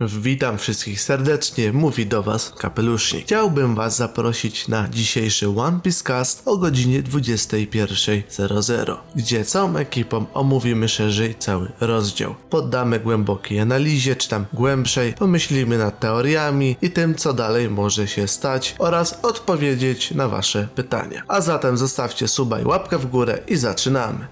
Witam wszystkich serdecznie, mówi do Was Kapelusznik. Chciałbym Was zaprosić na dzisiejszy One Piece Cast o godzinie 21.00, gdzie całą ekipą omówimy szerzej cały rozdział. Poddamy głębokiej analizie, czy tam głębszej, pomyślimy nad teoriami i tym, co dalej może się stać oraz odpowiedzieć na Wasze pytania. A zatem zostawcie suba i łapkę w górę i zaczynamy.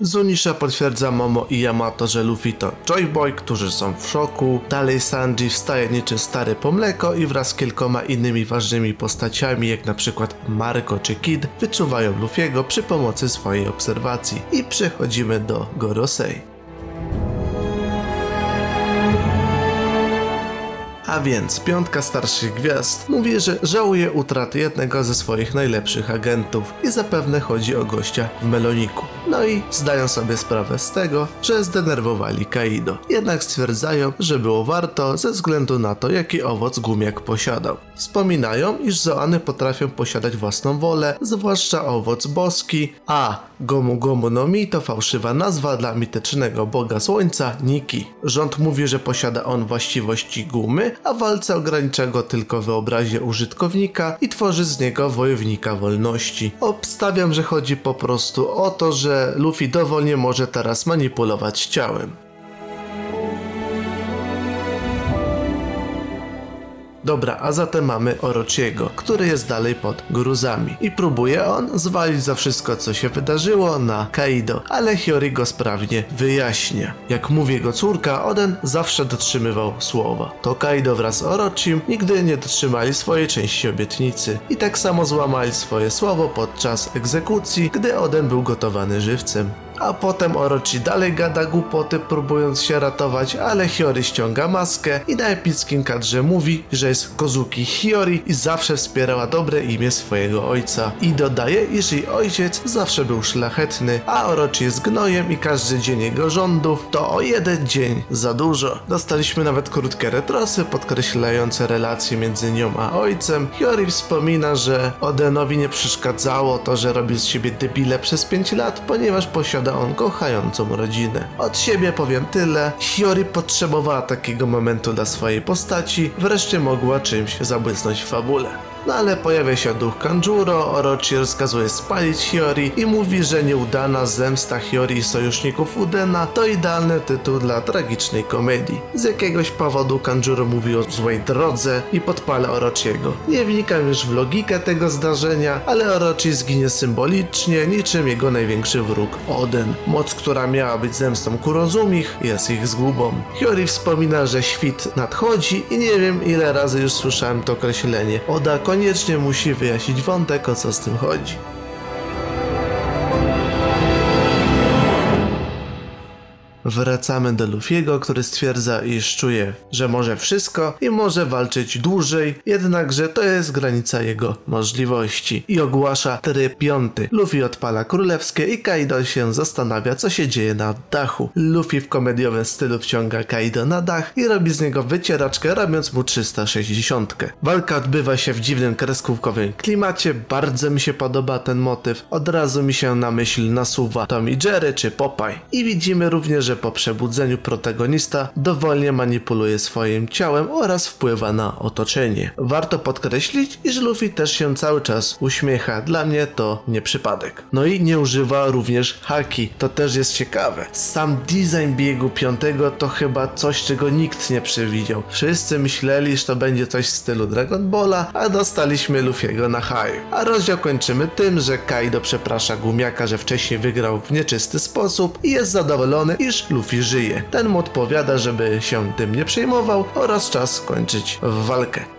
Zunisha potwierdza Momo i Yamato, że Luffy to Joy Boy, którzy są w szoku. Dalej Sanji wstaje niczym stary po mleko i wraz z kilkoma innymi ważnymi postaciami, jak na przykład Marco czy Kid, wyczuwają Luffy'ego przy pomocy swojej obserwacji. I przechodzimy do Gorosei. A więc piątka starszych gwiazd mówi, że żałuje utraty jednego ze swoich najlepszych agentów i zapewne chodzi o gościa w Meloniku. No i zdają sobie sprawę z tego, że zdenerwowali Kaido. Jednak stwierdzają, że było warto ze względu na to, jaki owoc gumiak posiadał. Wspominają, iż zoany potrafią posiadać własną wolę, zwłaszcza owoc boski, a Gomu Gomu no Mi to fałszywa nazwa dla mitycznego boga słońca Niki. Rząd mówi, że posiada on właściwości gumy, a walce ogranicza go tylko wyobraźnię użytkownika i tworzy z niego wojownika wolności. Obstawiam, że chodzi po prostu o to, że Luffy dowolnie może teraz manipulować ciałem. Dobra, a zatem mamy Orochiego, który jest dalej pod gruzami i próbuje on zwalić za wszystko co się wydarzyło na Kaido, ale Hiyori go sprawnie wyjaśnia. Jak mówi jego córka, Oden zawsze dotrzymywał słowa. To Kaido wraz z Orochim nigdy nie dotrzymali swojej części obietnicy i tak samo złamali swoje słowo podczas egzekucji, gdy Oden był gotowany żywcem a potem Orochi dalej gada głupoty próbując się ratować, ale Hiyori ściąga maskę i na epickim kadrze mówi, że jest Kozuki Hiyori i zawsze wspierała dobre imię swojego ojca. I dodaje, iż jej ojciec zawsze był szlachetny, a Orochi jest gnojem i każdy dzień jego rządów to o jeden dzień za dużo. Dostaliśmy nawet krótkie retrosy podkreślające relacje między nią a ojcem. Hiyori wspomina, że Odenowi nie przeszkadzało to, że robił z siebie debile przez 5 lat, ponieważ posiada on kochającą rodzinę. Od siebie powiem tyle. Hiyori potrzebowała takiego momentu dla swojej postaci, wreszcie mogła czymś zabłysnąć w fabule. No ale pojawia się duch Kanjuro, Orochi rozkazuje spalić Hiyori i mówi, że nieudana zemsta Hiyori i sojuszników Udena to idealny tytuł dla tragicznej komedii. Z jakiegoś powodu Kanjuro mówi o złej drodze i podpala Orochiego. Nie wnikam już w logikę tego zdarzenia, ale Orochi zginie symbolicznie, niczym jego największy wróg Oden. Moc, która miała być zemstą Kurozumich, jest ich zgubą. Hiyori wspomina, że świt nadchodzi i nie wiem ile razy już słyszałem to określenie. Oda koniecznie musi wyjaśnić wątek, o co z tym chodzi. Wracamy do Luffy'ego, który stwierdza, iż czuje, że może wszystko i może walczyć dłużej, jednakże to jest granica jego możliwości i ogłasza tryb piąty. Luffy odpala królewskie i Kaido się zastanawia, co się dzieje na dachu. Luffy w komediowym stylu wciąga Kaido na dach i robi z niego wycieraczkę, robiąc mu 360. Walka odbywa się w dziwnym kreskówkowym klimacie, bardzo mi się podoba ten motyw. Od razu mi się na myśl nasuwa Tommy Jerry czy Popeye. I widzimy również, że po przebudzeniu protagonista dowolnie manipuluje swoim ciałem oraz wpływa na otoczenie. Warto podkreślić, iż Luffy też się cały czas uśmiecha. Dla mnie to nie przypadek. No i nie używa również haki. To też jest ciekawe. Sam design biegu piątego to chyba coś, czego nikt nie przewidział. Wszyscy myśleli, że to będzie coś w stylu Dragon Balla, a dostaliśmy Luffy'ego na haju. A rozdział kończymy tym, że Kaido przeprasza Gumiaka, że wcześniej wygrał w nieczysty sposób i jest zadowolony, iż Luffy żyje. Ten mu odpowiada, żeby się tym nie przejmował oraz czas kończyć walkę.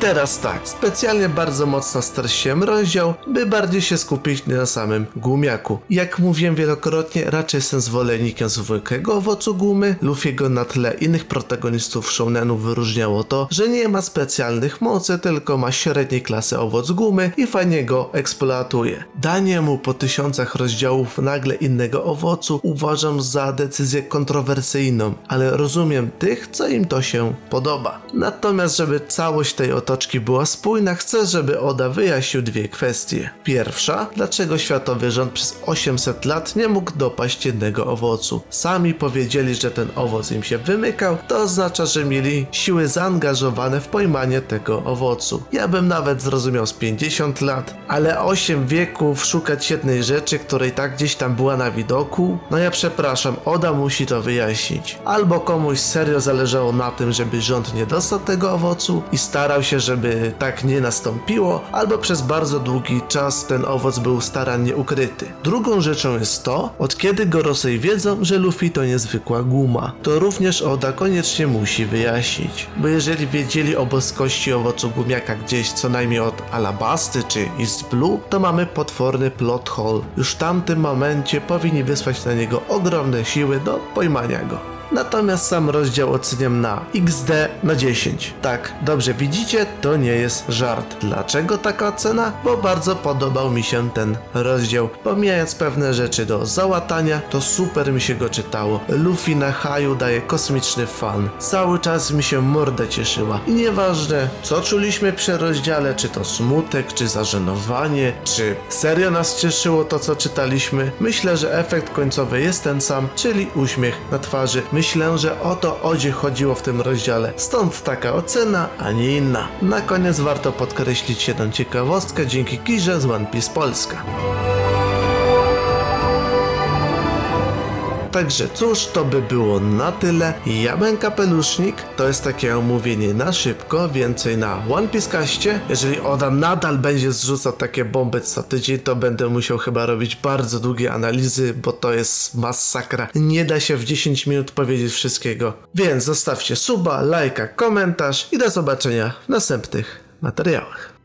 Teraz tak, specjalnie bardzo mocno streszczyłem rozdział, by bardziej się skupić na samym gumiaku. Jak mówiłem wielokrotnie, raczej jestem zwolennikiem zwykłego owocu gumy. Luffy'ego na tle innych protagonistów shounenów wyróżniało to, że nie ma specjalnych mocy, tylko ma średniej klasy owoc gumy i fajnie go eksploatuje. Danie mu po tysiącach rozdziałów nagle innego owocu uważam za decyzję kontrowersyjną, ale rozumiem tych, co im to się podoba. Natomiast żeby całość tej otoczki była spójna, chcę, żeby Oda wyjaśnił dwie kwestie. Pierwsza, dlaczego światowy rząd przez 800 lat nie mógł dopaść jednego owocu. Sami powiedzieli, że ten owoc im się wymykał, to oznacza, że mieli siły zaangażowane w pojmanie tego owocu. Ja bym nawet zrozumiał z 50 lat, ale 8 wieków szukać jednej rzeczy, której tak gdzieś tam była na widoku? No ja przepraszam, Oda musi to wyjaśnić. Albo komuś serio zależało na tym, żeby rząd nie dostał tego owocu i starał się, żeby tak nie nastąpiło, albo przez bardzo długi czas ten owoc był starannie ukryty. Drugą rzeczą jest to, od kiedy Gorosei wiedzą, że Luffy to niezwykła guma. To również Oda koniecznie musi wyjaśnić. Bo jeżeli wiedzieli o boskości owocu gumiaka gdzieś co najmniej od Alabasty czy East Blue, to mamy potworny plot hole. Już w tamtym momencie powinni wysłać na niego ogromne siły do pojmania go. Natomiast sam rozdział oceniam na XD na 10. Tak, dobrze widzicie, to nie jest żart. Dlaczego taka ocena? Bo bardzo podobał mi się ten rozdział. Pomijając pewne rzeczy do załatania, to super mi się go czytało. Luffy na haju daje kosmiczny fan. Cały czas mi się morda cieszyła. I nieważne, co czuliśmy przy rozdziale, czy to smutek, czy zażenowanie, czy serio nas cieszyło to, co czytaliśmy, myślę, że efekt końcowy jest ten sam, czyli uśmiech na twarzy. Myślę, że o to Odzie chodziło w tym rozdziale. Stąd taka ocena, a nie inna. Na koniec warto podkreślić jedną ciekawostkę dzięki Kirze z One Piece Polska. Także cóż, to by było na tyle. Ja byłem Kapelusznik, to jest takie omówienie na szybko, więcej na One Piece. Jeżeli Oda nadal będzie zrzucał takie bomby co tydzień, to będę musiał chyba robić bardzo długie analizy, bo to jest masakra. Nie da się w 10 minut powiedzieć wszystkiego. Więc zostawcie suba, lajka, komentarz i do zobaczenia w następnych materiałach.